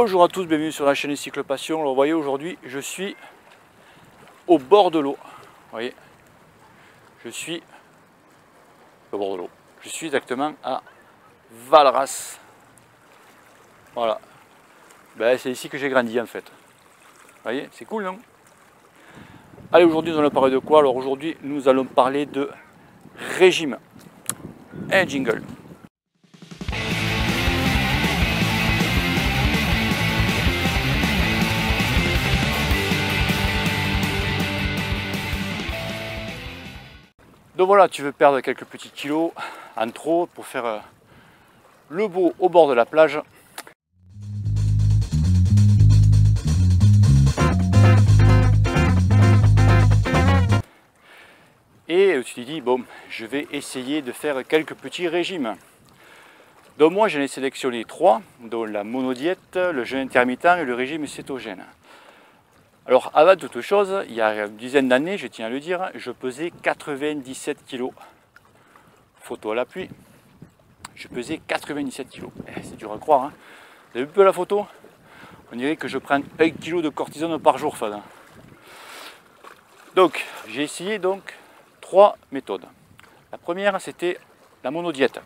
Bonjour à tous, bienvenue sur la chaîne Cycle Passion. Alors, vous voyez, aujourd'hui, je suis au bord de l'eau. Vous voyez, je suis au bord de l'eau. Je suis exactement à Valras. Voilà. Ben, c'est ici que j'ai grandi en fait. Vous voyez, c'est cool, non? Allez, aujourd'hui, nous allons parler de quoi? Alors, aujourd'hui, nous allons parler de régime. Un jingle. Donc voilà, tu veux perdre quelques petits kilos en trop pour faire euh, le beau au bord de la plage. Et tu te dis, bon, je vais essayer de faire quelques petits régimes. Donc moi, j'en ai sélectionné trois, dont la monodiète, le jeûne intermittent et le régime cétogène. Alors, avant toute chose, il y a une dizaine d'années, je tiens à le dire, je pesais 97 kg. Photo à l'appui. Je pesais 97 kg. Eh, c'est dur à croire. Hein. Vous avez vu peu la photo? On dirait que je prends 1 kg de cortisone par jour, Fada. Donc, j'ai essayé donc trois méthodes. La première, c'était la monodiète.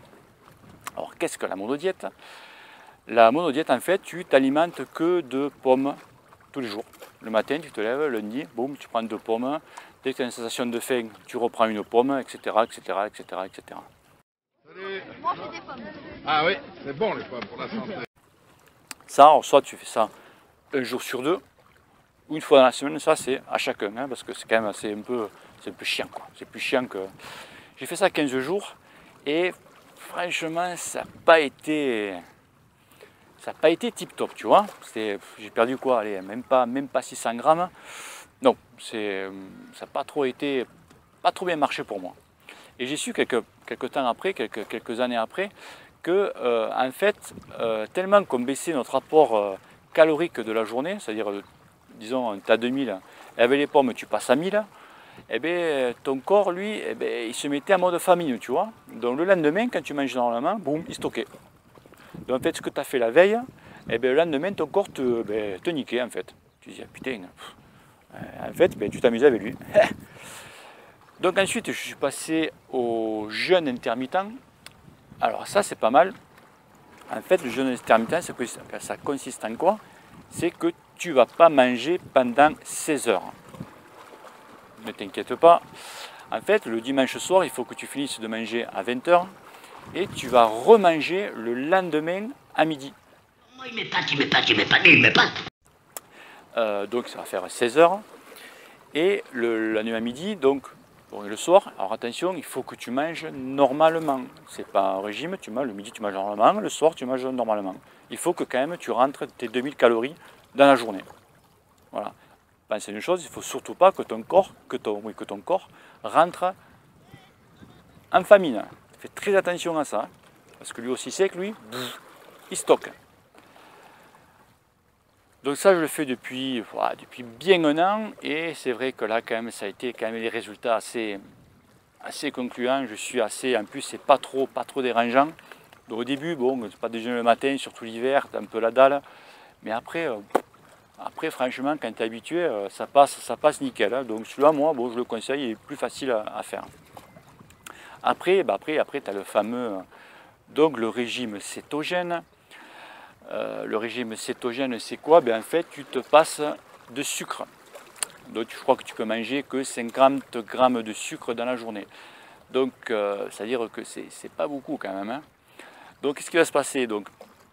Alors, qu'est-ce que la monodiète? La monodiète, en fait, tu t'alimentes que de pommes tous les jours. Le matin, tu te lèves, lundi, boum, tu prends deux pommes. Dès que tu as une sensation de faim, tu reprends une pomme, etc., etc., etc., etc. Moi, des pommes. Ah oui, c'est bon les pommes pour la santé. Ça, soit tu fais ça un jour sur deux, ou une fois dans la semaine, ça c'est à chacun, hein, parce que c'est quand même assez un peu, c'est un peu chiant, quoi. C'est plus chiant que. J'ai fait ça 15 jours, et franchement, ça n'a pas été ça n'a pas été tip top, tu vois. J'ai perdu quoi Allez, même pas, même pas 600 grammes. Non, ça n'a pas trop été, pas trop bien marché pour moi. Et j'ai su quelques, quelques temps après, quelques, années après, que euh, en fait, euh, tellement qu'on baissait notre rapport euh, calorique de la journée, c'est-à-dire, disons, tu as 2000, et avec les pommes, tu passes à 1000, eh bien, ton corps, lui, eh bien, il se mettait en mode famine, tu vois. Donc le lendemain, quand tu manges normalement, boum, il stockait. Donc en fait, ce que tu as fait la veille, eh bien, le lendemain, ton corps te, ben, te niquait en fait. Tu dis, ah, putain, euh, en fait, ben, tu t'amusais avec lui. Donc ensuite, je suis passé au jeûne intermittent. Alors ça, c'est pas mal. En fait, le jeûne intermittent, ça consiste en quoi? C'est que tu ne vas pas manger pendant 16 heures. Ne t'inquiète pas. En fait, le dimanche soir, il faut que tu finisses de manger à 20 heures et tu vas remanger le lendemain à midi. Il il il il. Euh, donc ça va faire 16 heures. Et le, la nuit à midi, donc le soir, alors attention, il faut que tu manges normalement. C'est pas un régime, tu manges, le midi tu manges normalement, le soir tu manges normalement. Il faut que quand même tu rentres tes 2000 calories dans la journée. Voilà. Pensez une chose, il ne faut surtout pas que ton corps, que ton, oui, que ton corps rentre en famine. Fais très attention à ça, parce que lui aussi que lui, il stocke. Donc ça, je le fais depuis, depuis bien un an, et c'est vrai que là, quand même, ça a été quand même des résultats assez, assez concluants. Je suis assez, en plus, c'est pas trop, pas trop dérangeant. Donc au début, bon, pas déjeuner le matin, surtout l'hiver, as un peu la dalle, mais après, euh, après franchement, quand tu es habitué, euh, ça passe, ça passe nickel. Hein. Donc celui-là, moi, bon, je le conseille, il est plus facile à faire. Après, bah après, après tu as le fameux donc le régime cétogène. Euh, le régime cétogène, c'est quoi? Ben, En fait, tu te passes de sucre. Donc, je crois que tu peux manger que 50 grammes de sucre dans la journée. Donc, euh, c'est-à-dire que c'est pas beaucoup quand même. Hein. Donc, qu'est-ce qui va se passer? Donc,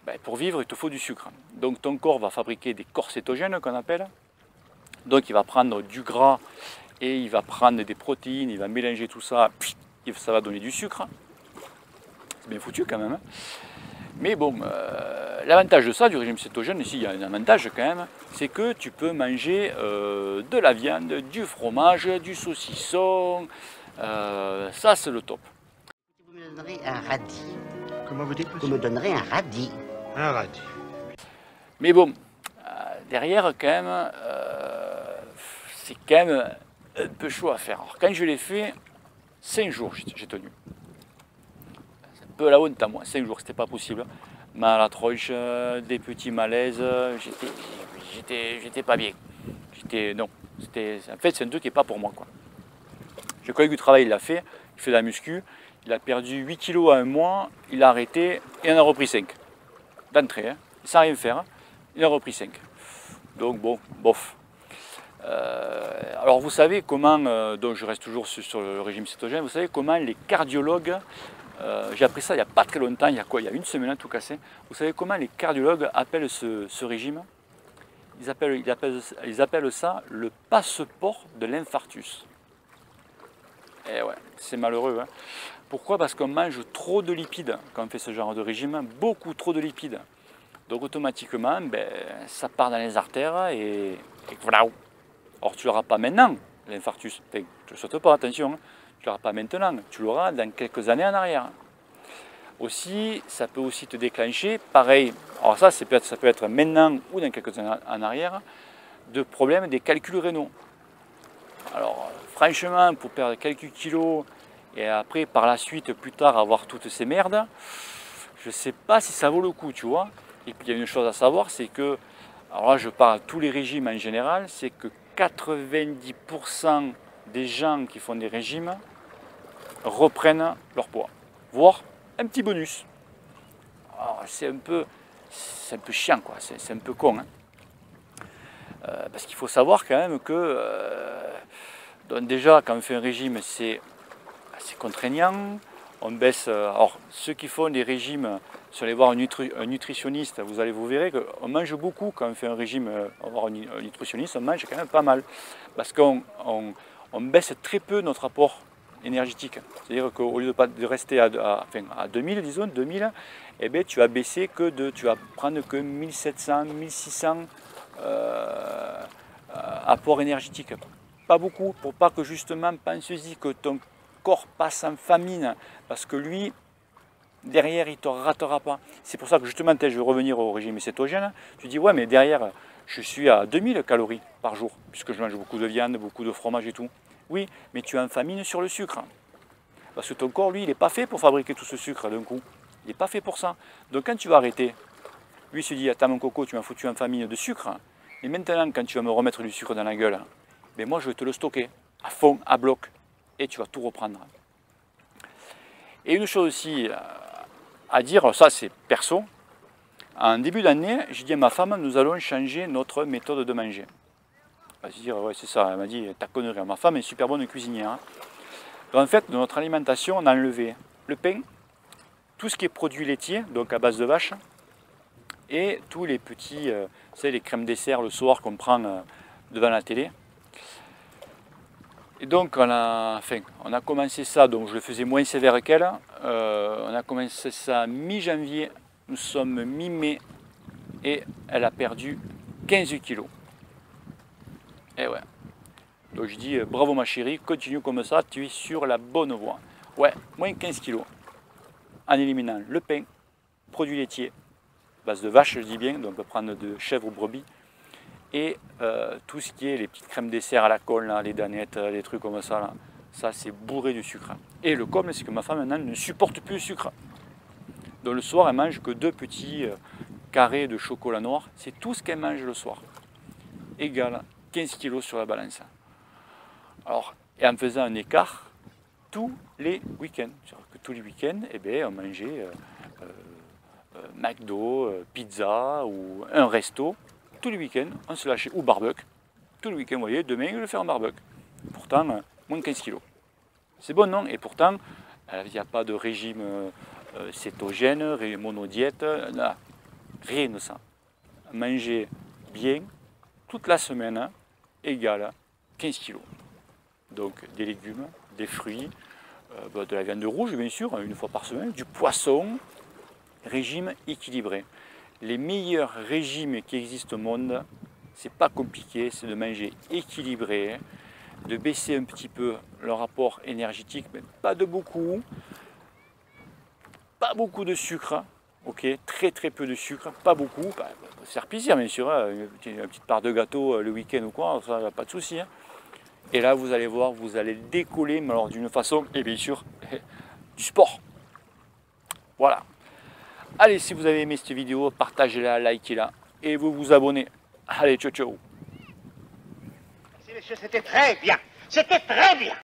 ben, Pour vivre, il te faut du sucre. Donc, ton corps va fabriquer des corps cétogènes qu'on appelle. Donc, il va prendre du gras et il va prendre des protéines, il va mélanger tout ça, ça va donner du sucre. C'est bien foutu quand même. Hein. Mais bon, euh, l'avantage de ça, du régime cétogène, ici il y a un avantage quand même, c'est que tu peux manger euh, de la viande, du fromage, du saucisson. Euh, ça, c'est le top. Vous me donnerez un radis. Comment vous dites Vous me donnerez un radis. Un radis. Mais bon, derrière quand même, c'est quand même un peu chaud à faire. Alors quand je l'ai fait, 5 jours j'ai tenu. C'est un peu la honte à moi, 5 jours, c'était pas possible. mal euh, des petits malaises, j'étais, j'étais, pas bien. J'étais, non, en fait c'est un truc qui n'est pas pour moi. Quoi. J'ai collègue du travail, il l'a fait, il fait de la muscu, il a perdu 8 kilos à un mois, il a arrêté et en a repris 5. D'entrée, hein, sans rien faire, il a repris 5. Donc bon, bof. Euh, alors vous savez comment, euh, donc je reste toujours sur, le régime cétogène, vous savez comment les cardiologues, euh, j'ai appris ça il n'y a pas très longtemps, il y a quoi, il y a une semaine tout cassé, vous savez comment les cardiologues appellent ce, régime? Ils appellent, ça le passeport de l'infarctus. Et eh ouais, c'est malheureux. Hein. Pourquoi? Parce qu'on mange trop de lipides quand on fait ce genre de régime, beaucoup trop de lipides. Donc automatiquement, ben, ça part dans les artères et voilà. Or, tu l'auras pas maintenant, l'infarctus. Tu ne le souhaites pas, attention. Hein. Tu l'auras pas maintenant, tu l'auras dans quelques années en arrière. Aussi, ça peut aussi te déclencher, pareil, alors ça, peut être, ça peut être maintenant ou dans quelques années en arrière, de problèmes des calculs rénaux. Alors, franchement, pour perdre quelques kilos et après, par la suite, plus tard, avoir toutes ces merdes, je ne sais pas si ça vaut le coup, tu vois. Et puis, il y a une chose à savoir, c'est que, alors là, je parle tous les régimes en général, c'est que 90% des gens qui font des régimes reprennent leur poids, voire un petit bonus. C'est un peu, un peu chiant, quoi. C'est un peu con. Hein. Euh, parce qu'il faut savoir quand même que euh, déjà quand on fait un régime, c'est assez contraignant. On baisse. Euh, alors ceux qui font des régimes si vous allez voir un, nutritionniste, vous allez vous verrez qu'on mange beaucoup quand on fait un régime, euh, on voir un nutritionniste, on mange quand même pas mal. Parce qu'on baisse très peu notre apport énergétique. C'est-à-dire qu'au lieu de, rester à, à, 2000, disons, 2000, eh bien, tu vas baisser que de, tu vas prendre que 1700, 1600 euh, apports énergétiques. Pas beaucoup, pour pas que justement, pense-y que ton corps passe en famine, parce que lui, derrière, il ne te ratera pas. C'est pour ça que justement, je vais revenir au régime cétogène. Tu dis, ouais, mais derrière, je suis à 2000 calories par jour, puisque je mange beaucoup de viande, beaucoup de fromage et tout. Oui, mais tu as une famine sur le sucre. Parce que ton corps, lui, il n'est pas fait pour fabriquer tout ce sucre d'un coup. Il n'est pas fait pour ça. Donc quand tu vas arrêter, lui se dit, attends mon coco, tu m'as foutu en famine de sucre. Et maintenant, quand tu vas me remettre du sucre dans la gueule, ben moi, je vais te le stocker à fond, à bloc. Et tu vas tout reprendre. Et une chose aussi, euh, à dire, ça c'est perso, en début d'année, j'ai dit à ma femme, nous allons changer notre méthode de manger. Elle ouais c'est ça, elle m'a dit, ta connerie, ma femme est super bonne cuisinière. Donc en fait, dans notre alimentation, on a enlevé le pain, tout ce qui est produit laitier, donc à base de vache, et tous les petits, euh, les crèmes dessert le soir qu'on prend euh, devant la télé. Et donc on a, commencé ça, donc je le faisais moins sévère qu'elle. Euh, on a commencé ça mi-janvier, nous sommes mi-mai et elle a perdu 15 kilos. Et eh ouais. Donc je dis bravo ma chérie, continue comme ça, tu es sur la bonne voie. Ouais, moins 15 kilos. En éliminant le pain, produits laitiers, base de vache je dis bien, donc on peut prendre de chèvre ou brebis, et euh, tout ce qui est les petites crèmes dessert à la colle, les danettes, les trucs comme ça, là, ça c'est bourré de sucre. Et le comble, c'est que ma femme maintenant ne supporte plus le sucre. Donc le soir, elle mange que deux petits euh, carrés de chocolat noir. C'est tout ce qu'elle mange le soir. Égal 15 kg sur la balance. Alors, et en faisant un écart tous les week-ends. Que tous les week-ends, eh bien, on mangeait euh, McDo, pizza ou un resto tous les week-ends, on se lâchait, ou barbecue. Tous les week-ends, vous voyez, demain, je vais faire un barbecue. Pourtant, euh, moins 15 kilos. C'est bon, non? Et pourtant, euh, il n'y a pas de régime euh, cétogène, monodiète, non, rien de ça. Manger bien toute la semaine égale 15 kilos. Donc des légumes, des fruits, bah, de la viande rouge bien sûr, une fois par semaine, du poisson, régime équilibré les meilleurs régimes qui existent au monde, c'est pas compliqué, c'est de manger équilibré, de baisser un petit peu le rapport énergétique, mais pas de beaucoup, pas beaucoup de sucre, ok, très très peu de sucre, pas beaucoup, bah, ça plaisir bien sûr, hein, une, petite, part de gâteau euh, le week-end ou quoi, ça pas de souci. Hein. Et là vous allez voir, vous allez décoller, mais alors d'une façon, et bien sûr, du sport. Voilà. Allez, si vous avez aimé cette vidéo, partagez-la, likez-la et vous vous abonnez. Allez, ciao ciao C'était très bien. C'était très bien.